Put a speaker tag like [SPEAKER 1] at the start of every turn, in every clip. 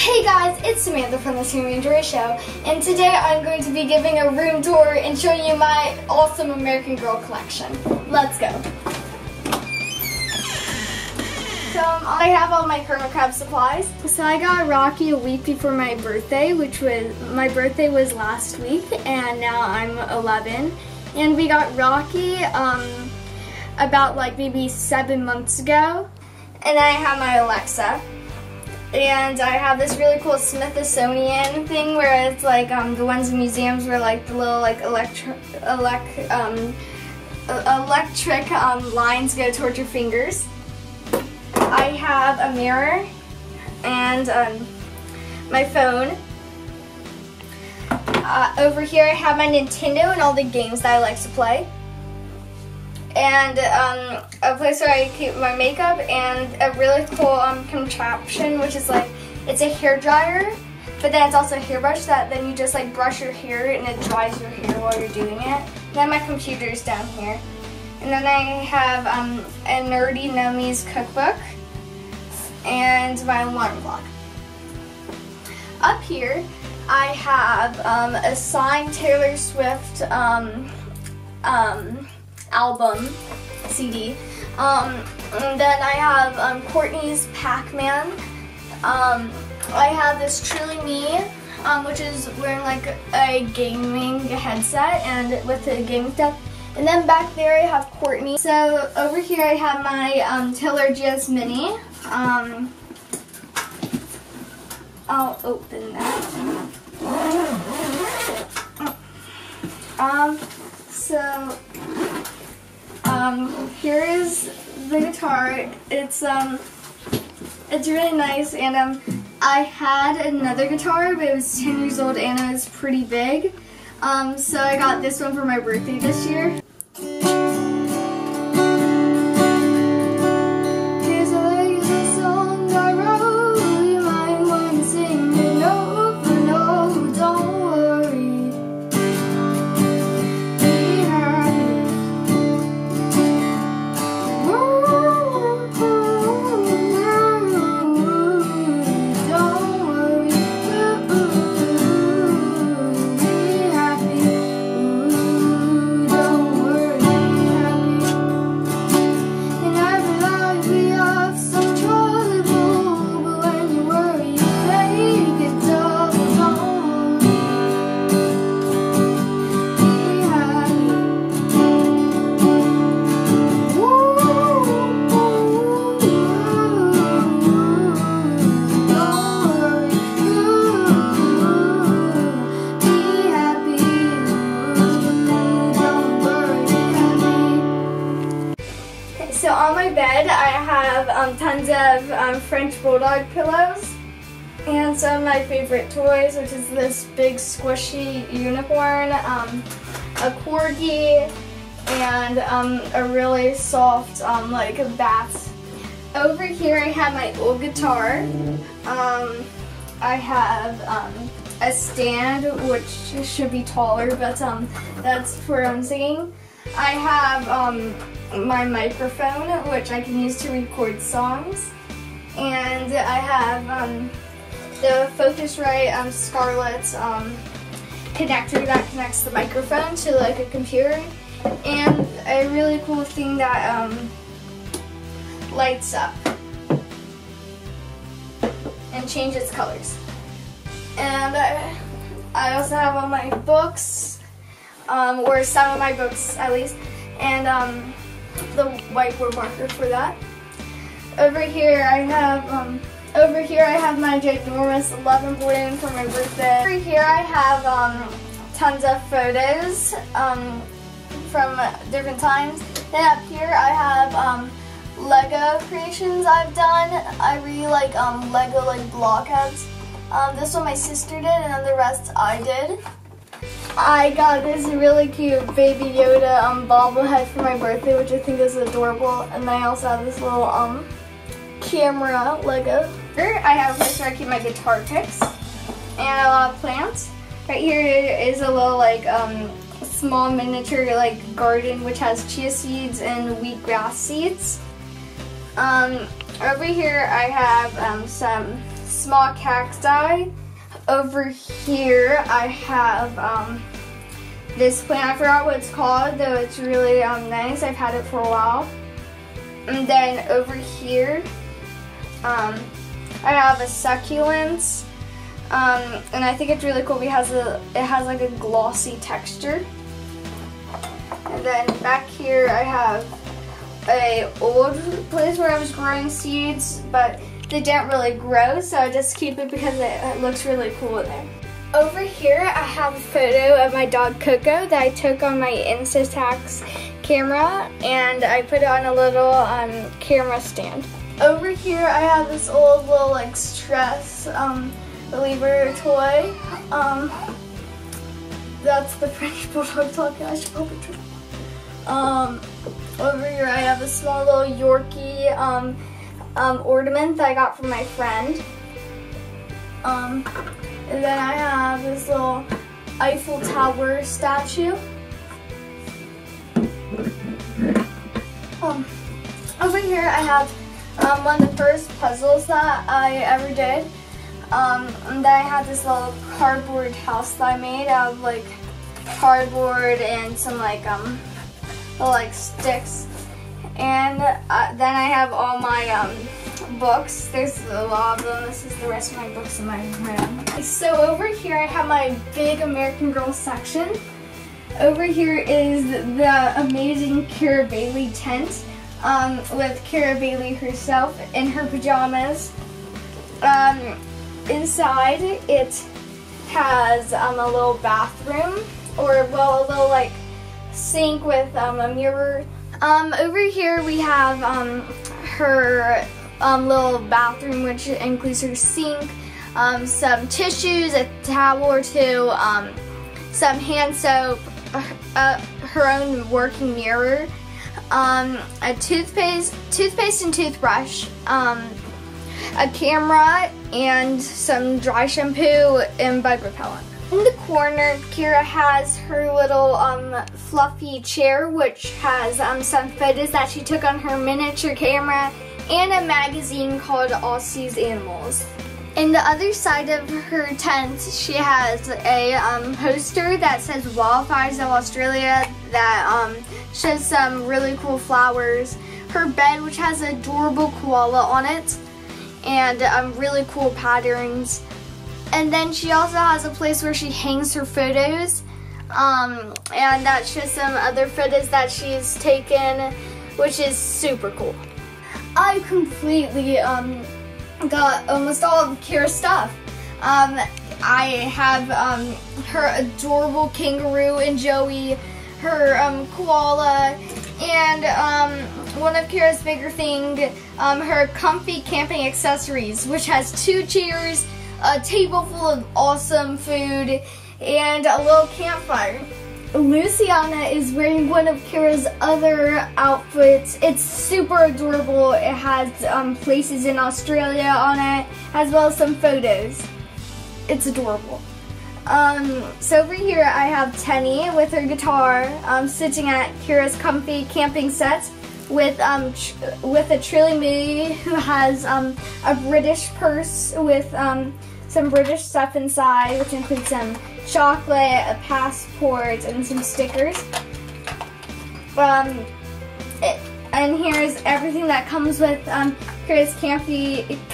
[SPEAKER 1] Hey guys, it's Samantha from the Sammie and Show, and today I'm going to be giving a room tour and showing you my awesome American Girl collection. Let's go. So um, I have all my Hermit Crab supplies. So I got Rocky a week before my birthday, which was, my birthday was last week, and now I'm 11. And we got Rocky um, about like maybe seven months ago. And then I have my Alexa and I have this really cool Smithsonian thing where it's like um, the ones in museums where like the little like electric elect um, electric um, lines go towards your fingers. I have a mirror and um, my phone. Uh, over here I have my Nintendo and all the games that I like to play and um, a place where I keep my makeup and a really cool um, contraption which is like it's a hair dryer but then it's also a hairbrush that then you just like brush your hair and it dries your hair while you're doing it. Then my computer is down here. And then I have um, a Nerdy Nummies cookbook and my alarm clock. Up here I have um, a signed Taylor Swift um, um, album CD. Um, then I have um, Courtney's Pac-Man. Um, I have this Truly Me, um, which is wearing like a gaming headset and with the gaming stuff. And then back there I have Courtney. So over here I have my um, Taylor GS Mini. Um, I'll open that. Um, so um, here is the guitar. It's um, it's really nice, and um, I had another guitar, but it was 10 years old and it was pretty big. Um, so I got this one for my birthday this year. French Bulldog pillows and some of my favorite toys, which is this big squishy unicorn, um, a corgi, and um, a really soft um, like a bath. Over here I have my old guitar. Um, I have a stand, which should be taller, but that's for I'm singing. I have my microphone, which I can use to record songs. And I have um, the Focusrite um, Scarlett um, connector that connects the microphone to like a computer. And a really cool thing that um, lights up and changes colors. And I, I also have all my books, um, or some of my books at least, and um, the whiteboard marker for that. Over here I have um, over here I have my ginormous 11 balloon for my birthday. Over here I have um, tons of photos um, from different times. Then up here I have um, Lego creations I've done. I really like um, Lego like blockheads. Um, this one my sister did and then the rest I did. I got this really cute Baby Yoda um, bobblehead for my birthday, which I think is adorable. And I also have this little um camera Lego. Here I have where I keep my guitar picks and a lot of plants. Right here is a little like um, small miniature like garden which has chia seeds and wheatgrass seeds. Um, over here I have um, some small cacti. Over here I have um, this plant. I forgot what it's called, though it's really um, nice. I've had it for a while. And then over here, um, I have a succulent. Um, and I think it's really cool because it has like a glossy texture. And then back here I have a old place where I was growing seeds, but they didn't really grow, so I just keep it because it, it looks really cool in there. Over here, I have a photo of my dog Coco that I took on my Instax camera, and I put it on a little um, camera stand. Over here, I have this old little like stress um, reliever toy. Um, that's the French Bulldog talking. I should probably try. Um, over here I have a small little Yorkie um, um, ornament that I got from my friend. Um, and then I have this little Eiffel Tower statue. Um, over here I have um, one of the first puzzles that I ever did. Um, and then I have this little cardboard house that I made out of like cardboard and some like um like sticks. And uh, then I have all my um, books. There's a lot of them. This is the rest of my books in my room. So over here I have my big American Girl section. Over here is the amazing Kira Bailey tent um, with Kira Bailey herself in her pajamas. Um, inside it has um, a little bathroom or well a little like sink with um, a mirror. Um, over here we have um, her little bathroom which includes her sink, some tissues, a towel or two, some hand soap, uh, her own working mirror, um, a toothpaste, toothpaste and toothbrush, um, a camera, and some dry shampoo and bug repellent. In the corner, Kira has her little um, fluffy chair, which has um, some photos that she took on her miniature camera and a magazine called Aussie's Animals. In the other side of her tent, she has a um, poster that says Wildflowers of Australia that um, shows some really cool flowers. Her bed, which has adorable koala on it, and um, really cool patterns. And then she also has a place where she hangs her photos. Um, and that shows some other photos that she's taken, which is super cool. I completely um, got almost all of Kira's stuff. Um, I have um, her adorable kangaroo and Joey, her um, koala, and um, one of Kira's bigger thing, um, her comfy camping accessories, which has two chairs, a table full of awesome food, and a little campfire. Luciana is wearing one of Kira's other outfits. It's super adorable. It has um, places in Australia on it, as well as some photos. It's adorable. Um, so over here I have Tenny with her guitar, um, sitting at Kira's comfy camping set with um, with a Trilly Moody who has um, a British purse with um, some British stuff inside, which includes some chocolate, a passport, and some stickers. Um, it, and here's everything that comes with um, Kira's Campy,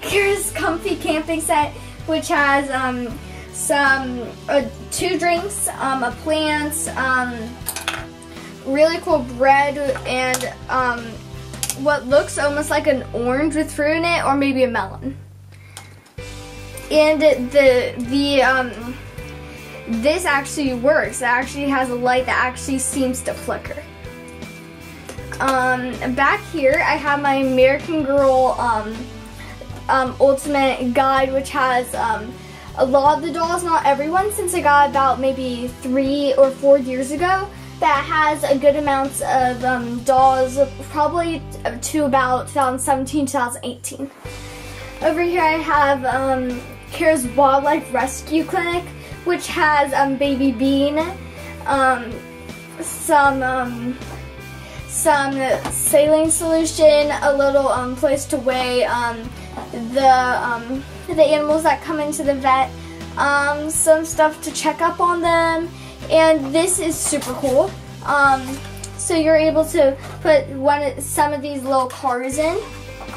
[SPEAKER 1] Kira's Comfy Camping Set, which has um, some uh, two drinks, um, a plant, um, really cool bread, and um, what looks almost like an orange with fruit in it, or maybe a melon and the the um this actually works. It actually has a light that actually seems to flicker. Um, back here, I have my American Girl um, um, Ultimate Guide, which has um, a lot of the dolls, not everyone, since I got about maybe three or four years ago, that has a good amount of um, dolls, probably to about 2017, 2018. Over here I have um, Kira's Wildlife Rescue Clinic, which has um, Baby Bean, um, some um, some saline solution, a little um, place to weigh um, the um, the animals that come into the vet, some stuff to check up on them, and this is super cool. So you're able to put one some of these little cards in,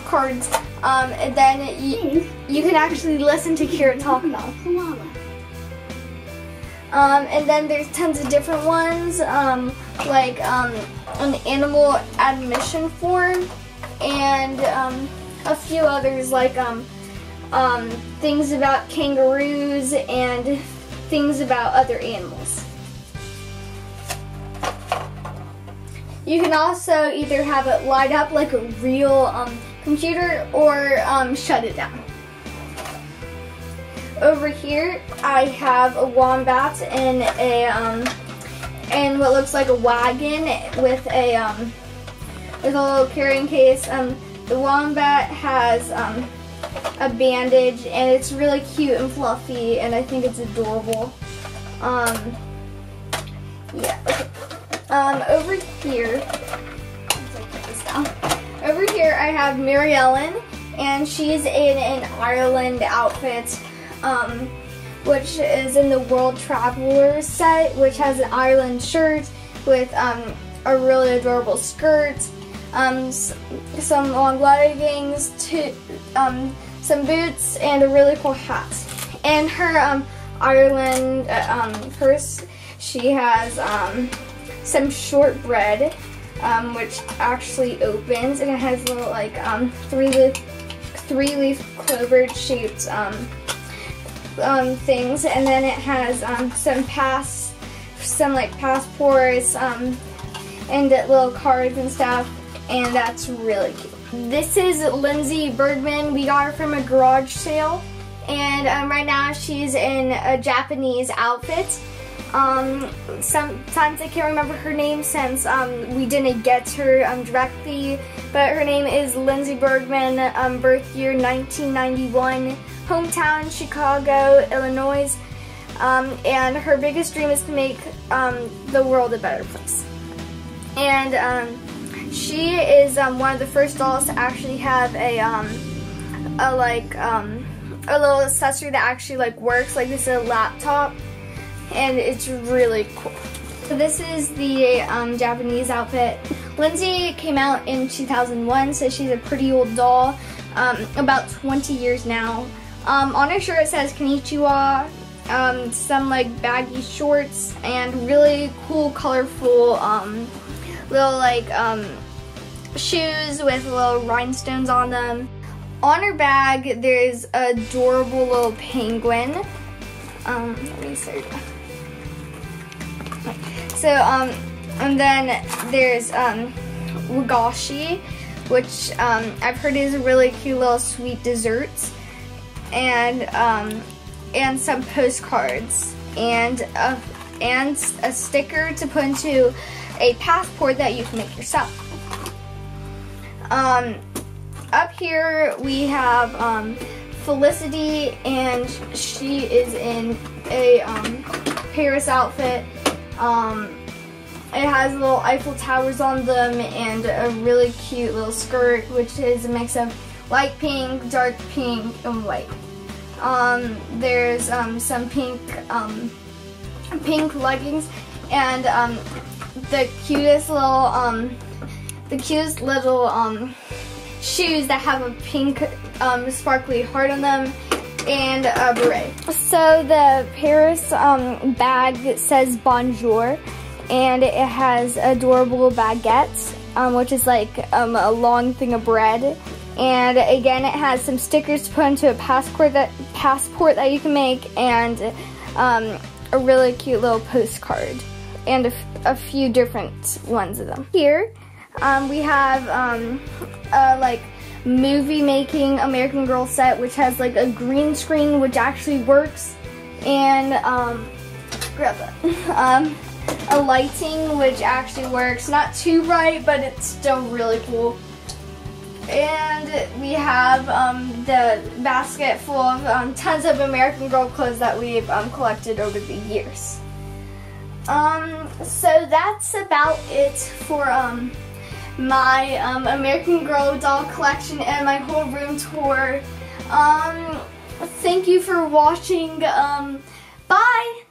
[SPEAKER 1] cards, um, and then you, you can actually listen to Kira talk about. Um, and then there's tons of different ones, um, like um, an animal admission form, and um, a few others like um, um, things about kangaroos and things about other animals. You can also either have it light up like a real computer or shut it down. Over here, I have a wombat in a um, and what looks like a wagon with a um, with a little carrying case. Um, the wombat has um, a bandage, and it's really cute and fluffy, and I think it's adorable. Um, yeah. Okay. Um, over here, over here I have Maryellen, and she's in an Ireland outfit um, which is in the World Traveler set, which has an Ireland shirt with um, a really adorable skirt, um, some long leggings, two, um, some boots, and a really cool hat. And her um, Ireland uh, um, purse, she has some shortbread, which actually opens, and it has little like three leaf, three leaf clover shaped um, things, and then it has um, some pass, some like passports, um, and little cards and stuff, and that's really cute. This is Lindsey Bergman. We got her from a garage sale, and um, right now she's in a Japanese outfit. Um, sometimes I can't remember her name since um, we didn't get her um, directly, but her name is Lindsey Bergman, um, birth year 1991 hometown, Chicago, Illinois. Um, and her biggest dream is to make um, the world a better place. And she is one of the first dolls to actually have a, a like, a little accessory that actually like works. Like this is a laptop, and it's really cool. So this is the Japanese outfit. Lindsey came out in 2001, so she's a pretty old doll, about 20 years now. Um, on her shirt it says Konnichiwa, um, some like baggy shorts, and really cool, colorful um, little like um, shoes with little rhinestones on them. On her bag, there's adorable little penguin. Um, let me see. So, um, and then there's um, wagashi, which um, I've heard is a really cute little sweet dessert and um, and some postcards and a, and a sticker to put into a passport that you can make yourself. Um, up here we have um, Felicity and she is in a um, Paris outfit. Um, it has little Eiffel Towers on them and a really cute little skirt which is a mix of light pink, dark pink, and white. Um, there's um, some pink, um, pink leggings, and um, the cutest little, um, the cutest little shoes that have a pink sparkly heart on them, and a beret. So the Paris bag says bonjour, and it has adorable baguettes, which is like a long thing of bread and again, it has some stickers to put into a passport that passport that you can make, and um, a really cute little postcard, and a, a few different ones of them. Here, um, we have um, a like movie making American Girl set, which has like a green screen, which actually works, and um, grab that. um, a lighting, which actually works. Not too bright, but it's still really cool. And we have um, the basket full of um, tons of American Girl clothes that we've um, collected over the years. Um, so that's about it for um, my um, American Girl doll collection and my whole room tour. Um, thank you for watching. Um, bye!